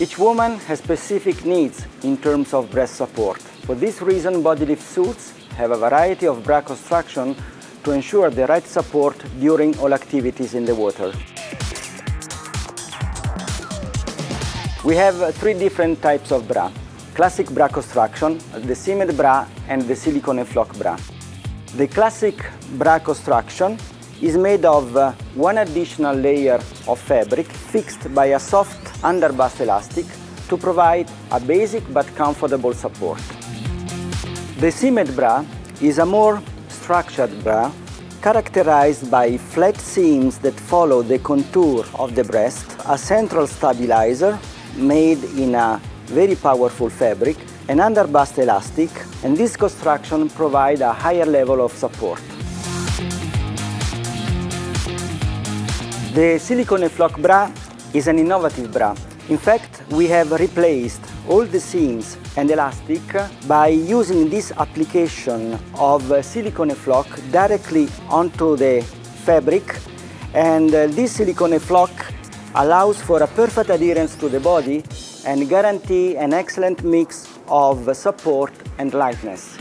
Each woman has specific needs in terms of breast support. For this reason, bodylift suits have a variety of bra construction to ensure the right support during all activities in the water. We have three different types of bra. Classic bra construction, the seamed bra and the silicone flock bra. The classic bra construction is made of uh, one additional layer of fabric fixed by a soft underbust elastic to provide a basic but comfortable support. The seamed bra is a more structured bra characterized by flat seams that follow the contour of the breast, a central stabilizer made in a very powerful fabric, an underbust elastic, and this construction provides a higher level of support. The silicone flock bra is an innovative bra. In fact, we have replaced all the seams and elastic by using this application of silicone flock directly onto the fabric and uh, this silicone flock allows for a perfect adherence to the body and guarantee an excellent mix of support and lightness.